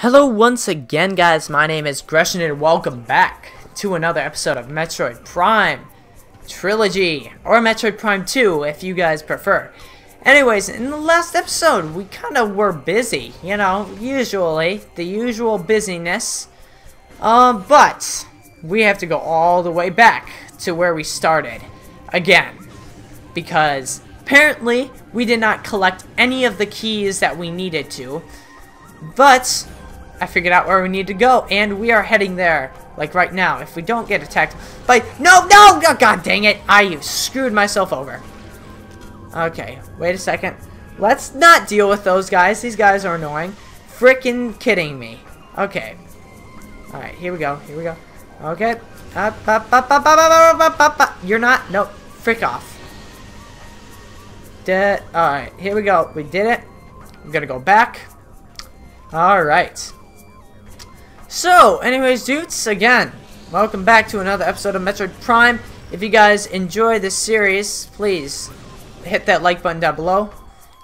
Hello once again guys, my name is Gresham and welcome back to another episode of Metroid Prime Trilogy, or Metroid Prime 2 if you guys prefer. Anyways, in the last episode we kind of were busy, you know, usually, the usual busyness. Um, but we have to go all the way back to where we started, again, because apparently we did not collect any of the keys that we needed to, but I figured out where we need to go, and we are heading there, like right now. If we don't get attacked by... No, no! God dang it! I screwed myself over. Okay, wait a second. Let's not deal with those guys. These guys are annoying. Freaking kidding me. Okay. Alright, here we go. Here we go. Okay. Up, up, up, up, up, up, up, up, You're not? Nope. Frick off. Alright, here we go. We did it. We're gonna go back. Alright. So, anyways, dudes, again, welcome back to another episode of Metroid Prime. If you guys enjoy this series, please hit that like button down below.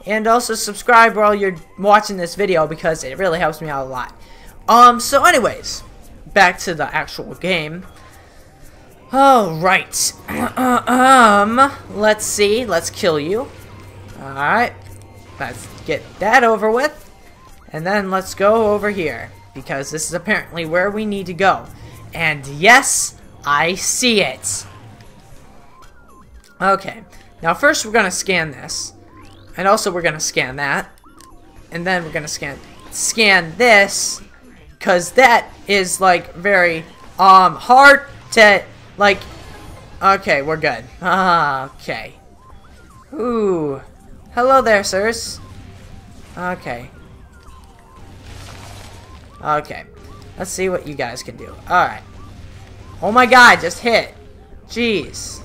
And also subscribe while you're watching this video because it really helps me out a lot. Um, so anyways, back to the actual game. Alright. um, let's see. Let's kill you. Alright. Let's get that over with. And then let's go over here because this is apparently where we need to go. And yes, I see it. Okay, now first we're going to scan this. And also we're going to scan that. And then we're going to scan scan this because that is like very um hard to like okay we're good okay ooh hello there sirs okay Okay. Let's see what you guys can do. Alright. Oh my god, just hit. Jeez.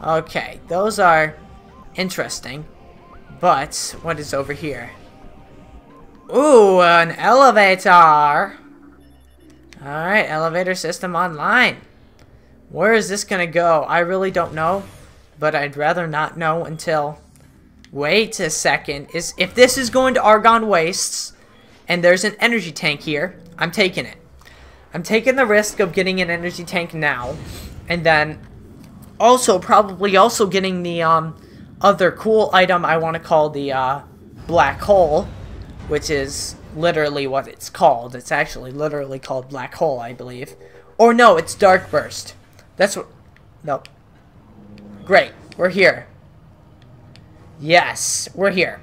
Okay, those are interesting. But, what is over here? Ooh, an elevator! Alright, elevator system online. Where is this gonna go? I really don't know. But I'd rather not know until Wait a second. Is If this is going to Agon Wastes, and there's an energy tank here, I'm taking it. I'm taking the risk of getting an energy tank now, and then also probably also getting the um, other cool item I want to call the uh, black hole, which is literally what it's called. It's actually literally called black hole, I believe. Or no, it's dark burst. That's what... Nope. Great. We're here. Yes, we're here.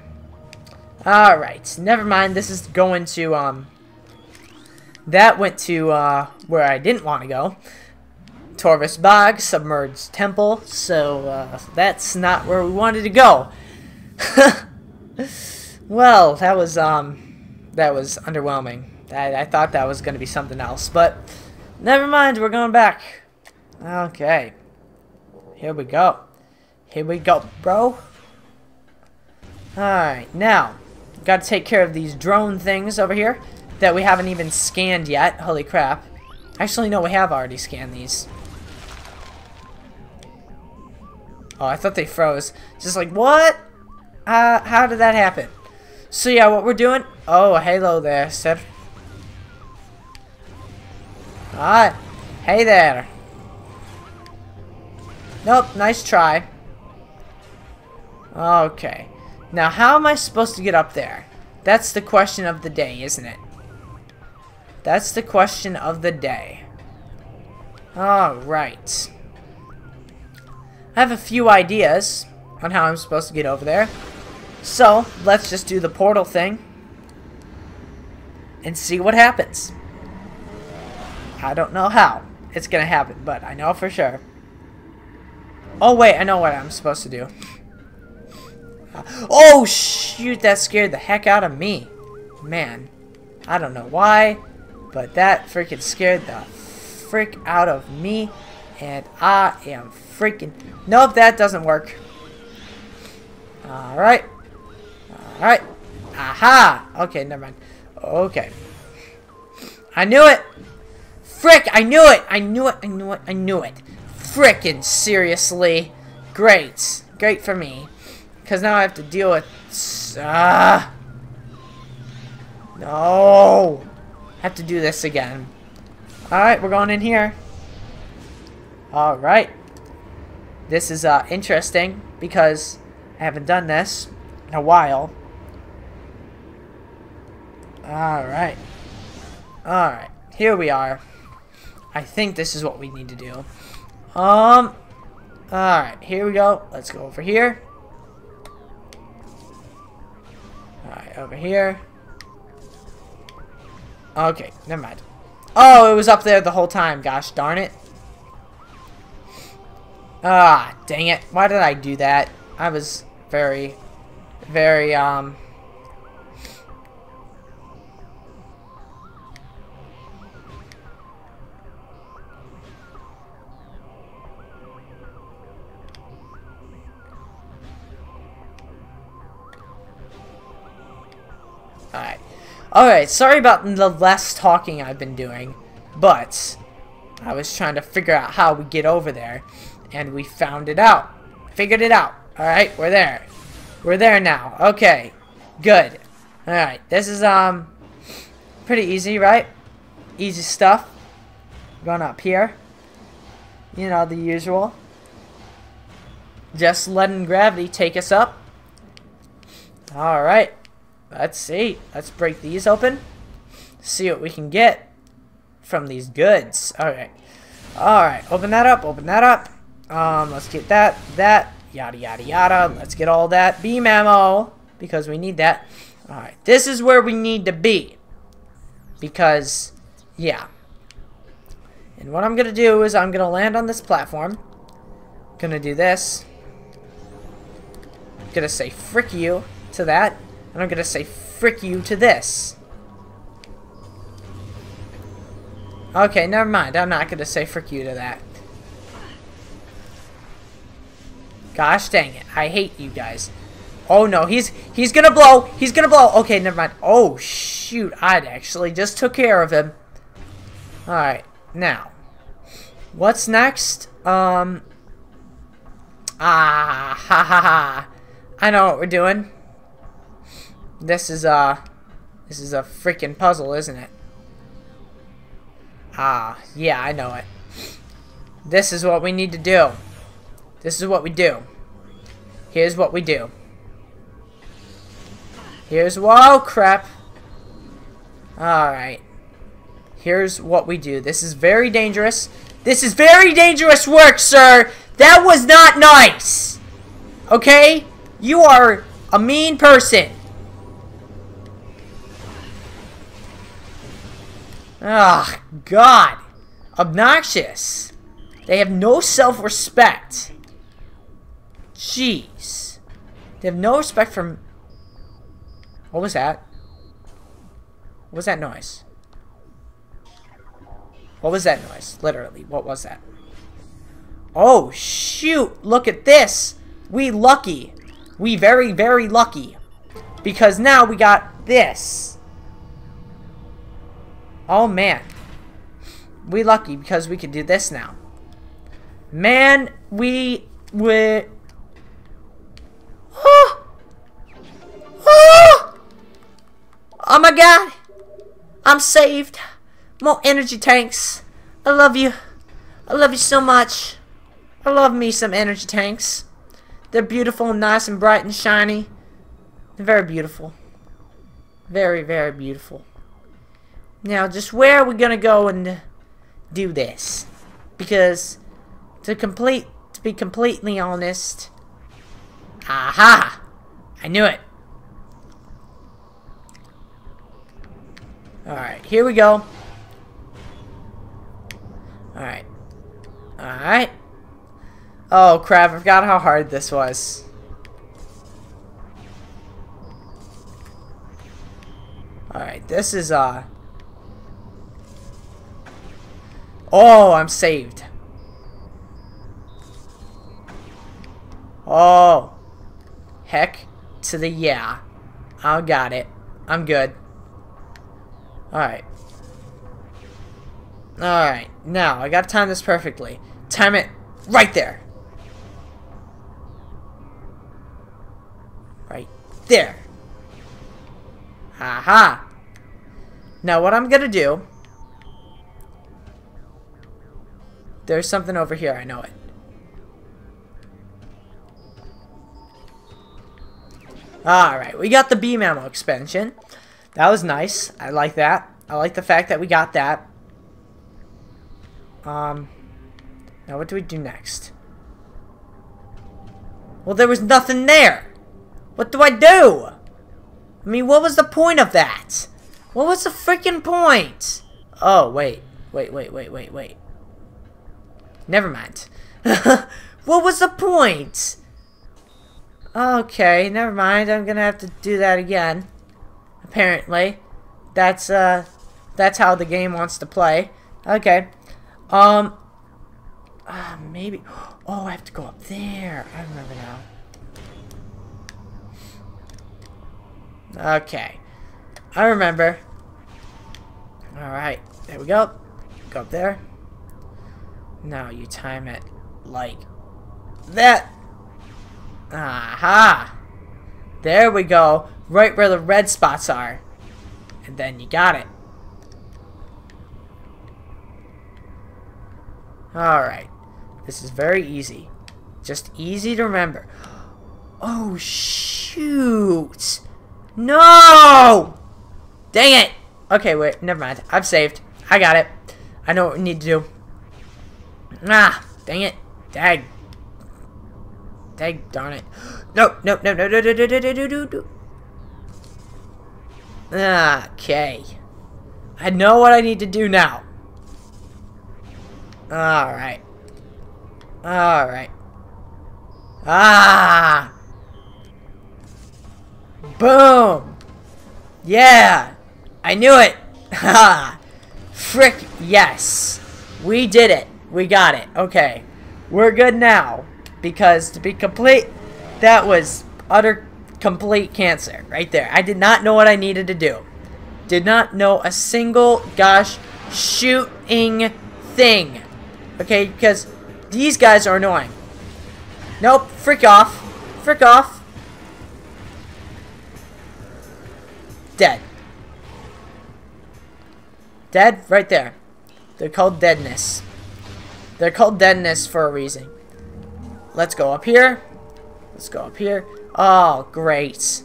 Alright, never mind. This is going to, um... That went to, uh, where I didn't want to go. Torvus Bog, Submerged Temple, so, uh, that's not where we wanted to go. well, that was, um, that was underwhelming. I, I thought that was going to be something else, but never mind, we're going back. Okay. Here we go. Here we go, bro. Alright, now, got to take care of these drone things over here that we haven't even scanned yet. Holy crap. Actually, no, we have already scanned these. Oh, I thought they froze. Just like, what? Uh, how did that happen? So yeah, what we're doing... Oh, hello there, sir. Alright. Hey there. Nope, nice try. Okay. Now, how am I supposed to get up there? That's the question of the day, isn't it? That's the question of the day. Alright. I have a few ideas on how I'm supposed to get over there. So, let's just do the portal thing. And see what happens. I don't know how it's to happen, but I know for sure. Oh, wait, I know what I'm supposed to do. Oh, shoot, that scared the heck out of me. Man, I don't know why, but that freaking scared the frick out of me. And I am freaking... Nope, that doesn't work. Alright. Alright. Aha! Okay, never mind. Okay. I knew it! Frick, I knew it! I knew it, I knew it, I knew it. Frickin' seriously. Great. Great for me. Because now I have to deal with... Ah! No! I have to do this again. Alright, we're going in here. Alright. This is uh, interesting because I haven't done this in a while. Alright. Alright. Here we are. I think this is what we need to do. Um. Alright, here we go. Let's go over here. Over here. Okay, never mind. Oh, it was up there the whole time. Gosh darn it. Ah, dang it. Why did I do that? I was very, very, um... Alright, sorry about the less talking I've been doing, but I was trying to figure out how we get over there, and we found it out. Figured it out. Alright, we're there. We're there now. Okay, good. Alright, this is, um, pretty easy, right? Easy stuff. Going up here. You know, the usual. Just letting gravity take us up. Alright. Let's see. Let's break these open. See what we can get from these goods. Alright. Alright. Open that up. Open that up. Um, let's get that. That. Yada, yada, yada. Let's get all that beam ammo. Because we need that. Alright. This is where we need to be. Because, yeah. And what I'm going to do is I'm going to land on this platform. Going to do this. Going to say frick you to that. And I'm to say frick you to this. Okay, never mind. I'm not to say frick you to that. Gosh dang it. I hate you guys. Oh no, he's he's gonna blow. He's gonna blow. Okay, never mind. Oh shoot, I actually just took care of him. Alright, now. What's next? Um Ah ha ha ha. I know what we're doing. This is a this is a freaking puzzle, isn't it? Ah, yeah, I know it. This is what we need to do. This is what we do. Here's what we do. Here's whoa crap. Alright. Here's what we do. This is very dangerous. This is very dangerous work, sir. That was not nice. Okay? You are a mean person. Oh, God. Obnoxious. They have no self-respect. Jeez. They have no respect for... What was that? What was that noise? What was that noise? Literally, what was that? Oh, shoot! Look at this! We lucky. We very, very lucky. Because now we got this. Oh, man. We lucky because we can do this now. Man, we... we Oh! Oh! Oh my god! I'm saved. More energy tanks. I love you. I love you so much. I love me some energy tanks. They're beautiful and nice and bright and shiny. They're very beautiful. Very, very beautiful. Now, just where are we gonna go and do this? Because to complete, to be completely honest, aha, I knew it. All right, here we go. All right, all right. Oh crap! I forgot how hard this was. All right, this is uh. Oh, I'm saved. Oh. Heck to the yeah. I got it. I'm good. Alright. Alright. Now, I gotta time this perfectly. Time it right there. Right there. Aha. Now what I'm gonna do... There's something over here, I know it. Alright, we got the beam ammo expansion. That was nice. I like that. I like the fact that we got that. Um, now what do we do next? Well, there was nothing there. What do I do? I mean, what was the point of that? What was the freaking point? Oh, wait. Wait, wait, wait, wait, wait. Never mind. what was the point? Okay, never mind. I'm gonna have to do that again. Apparently. That's, uh, that's how the game wants to play. Okay. Um, uh, maybe. Oh, I have to go up there. I remember now. Okay. I remember. Alright. There we go. Go up there. Now you time it like that. Aha! There we go. Right where the red spots are. And then you got it. Alright. This is very easy. Just easy to remember. Oh, shoot! No! Dang it! Okay, wait, never mind. I've saved. I got it. I know what we need to do. Ah, dang it. Dag. Dag darn it. No, no, no, no, no, no, no, no, no, no, no. Okay. I know what I need to do now. Alright. Alright. Ah! Boom! Yeah! I knew it! Ha! Frick, yes! We did it! We got it. Okay. We're good now. Because, to be complete, that was utter complete cancer right there. I did not know what I needed to do. Did not know a single gosh shooting thing. Okay, because these guys are annoying. Nope, frick off. Frick off. Dead. Dead? Right there. They're called deadness. They're called deadness for a reason. Let's go up here. Let's go up here. Oh, great.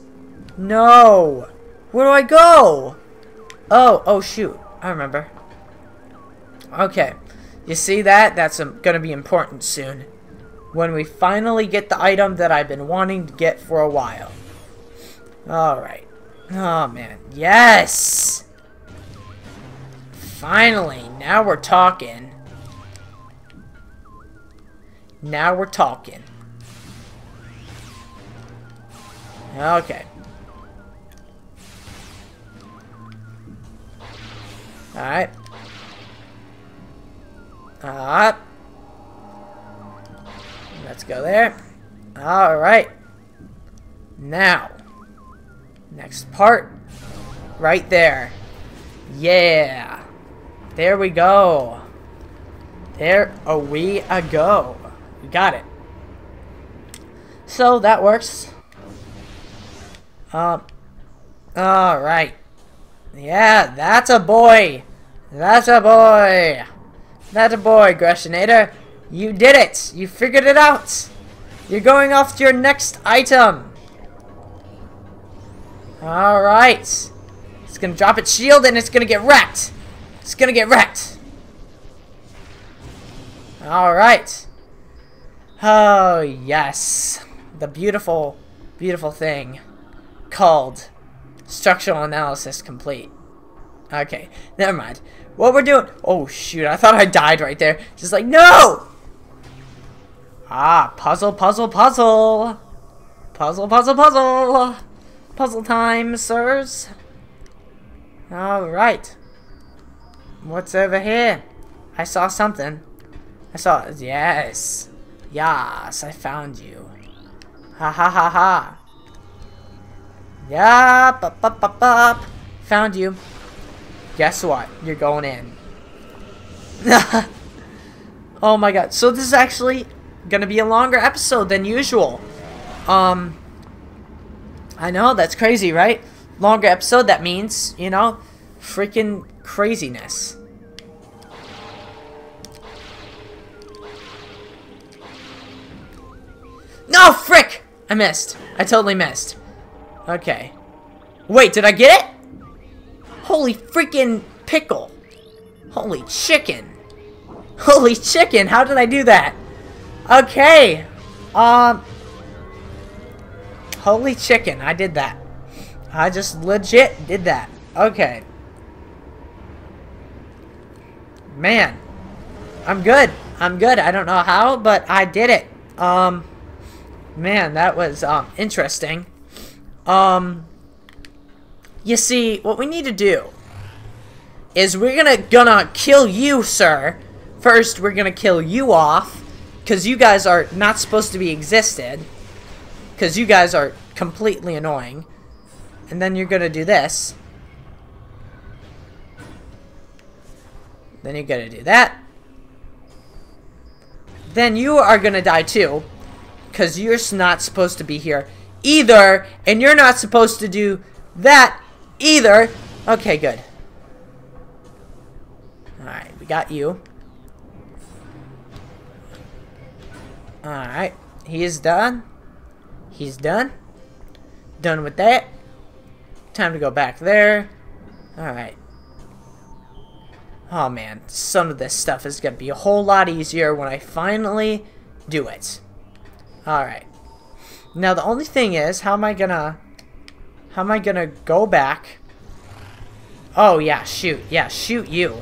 No. Where do I go? Oh, oh shoot. I remember. Okay. You see that? That's um, going to be important soon. When we finally get the item that I've been wanting to get for a while. Alright. Oh, man. Yes! Finally. Now we're talking. Now we're talking. Okay. Alright. Up. Let's go there. Alright. Now. Next part. Right there. Yeah. There we go. There a we a go. Got it. So that works. Um. Alright. Yeah, that's a boy. That's a boy. That's a boy, Greshinator. You did it. You figured it out. You're going off to your next item. Alright. It's gonna drop its shield and it's gonna get wrecked. It's gonna get wrecked. Alright. Oh, yes. The beautiful, beautiful thing called structural analysis complete. Okay, never mind. What we're doing... Oh, shoot. I thought I died right there. Just like, no! Ah, puzzle, puzzle, puzzle. Puzzle, puzzle, puzzle. Puzzle time, sirs. Alright. What's over here? I saw something. I saw... Yes. Yes, I found you. Ha ha ha ha. Yeah, up, up, up, up. Found you. Guess what? You're going in. oh my god. So this is actually gonna be a longer episode than usual. Um, I know, that's crazy, right? Longer episode, that means, you know, freaking craziness. No, frick! I missed. I totally missed. Okay. Wait, did I get it? Holy freaking pickle. Holy chicken. Holy chicken, how did I do that? Okay. Um. Holy chicken, I did that. I just legit did that. Okay. Man. I'm good. I'm good. I don't know how, but I did it. Um. Man, that was um, interesting. Um. You see, what we need to do is we're gonna gonna kill you, sir. First, we're gonna kill you off, because you guys are not supposed to be existed. Because you guys are completely annoying. And then you're gonna do this. Then you're gonna do that. Then you are gonna die too. Because you're not supposed to be here either. And you're not supposed to do that either. Okay, good. Alright, we got you. Alright, he is done. He's done. Done with that. Time to go back there. Alright. Oh man, some of this stuff is going to be a whole lot easier when I finally do it. Alright. Now the only thing is, how am I gonna... How am I gonna go back? Oh yeah, shoot. Yeah, shoot you.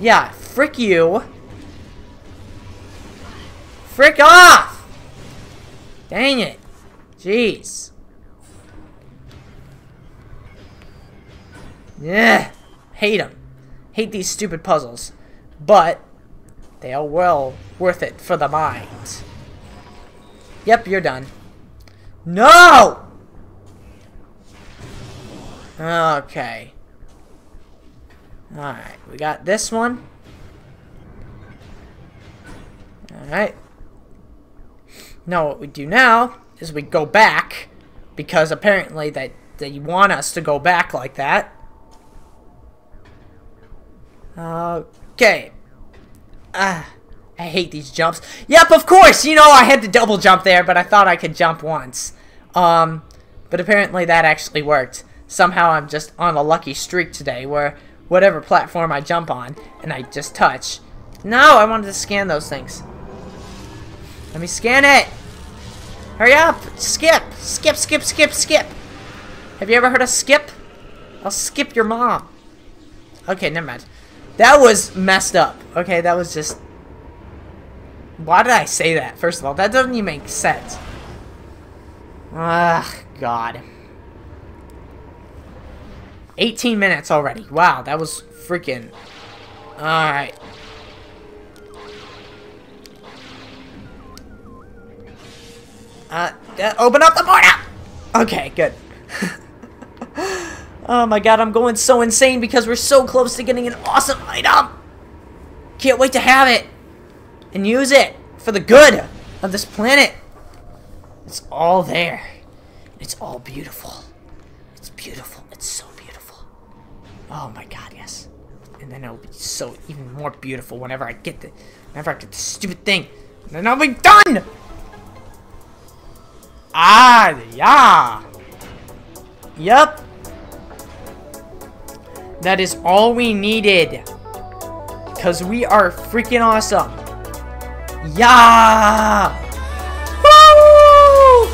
Yeah, frick you. Frick off! Dang it. Jeez. Yeah. Hate them. Hate these stupid puzzles. But, they are well worth it for the mind. Yep, you're done. No! Okay. Alright, we got this one. Alright. Now what we do now is we go back because apparently they, they want us to go back like that. Okay. Ah. I hate these jumps. Yep, of course! You know, I had to double jump there, but I thought I could jump once. Um, but apparently that actually worked. Somehow I'm just on a lucky streak today where whatever platform I jump on and I just touch. No, I wanted to scan those things. Let me scan it! Hurry up! Skip! Skip, skip, skip, skip! Have you ever heard of skip? I'll skip your mom. Okay, never mind. That was messed up. Okay, that was just why did I say that? First of all, that doesn't even make sense. Ah, God. 18 minutes already. Wow, that was freaking... Alright. Uh, uh, open up the portal! Okay, good. oh my god, I'm going so insane because we're so close to getting an awesome item! Can't wait to have it! And use it for the good of this planet. It's all there. It's all beautiful. It's beautiful. It's so beautiful. Oh my god, yes. And then it'll be so even more beautiful whenever I get the whenever I get the stupid thing. And then I'll be done! Ah, yeah. Yep. That is all we needed. Because we are freaking awesome. Yeah! Woo!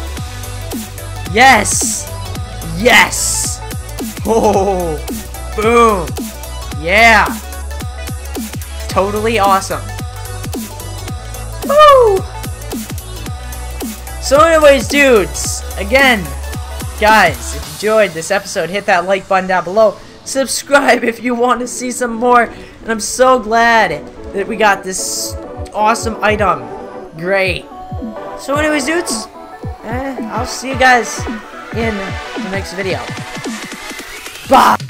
Yes! Yes! Oh! Boom! Yeah! Totally awesome. Woo! So anyways, dudes, again, guys, if you enjoyed this episode, hit that like button down below. Subscribe if you want to see some more. And I'm so glad that we got this awesome item. Great. So anyways, dudes, eh, I'll see you guys in the next video. Bye!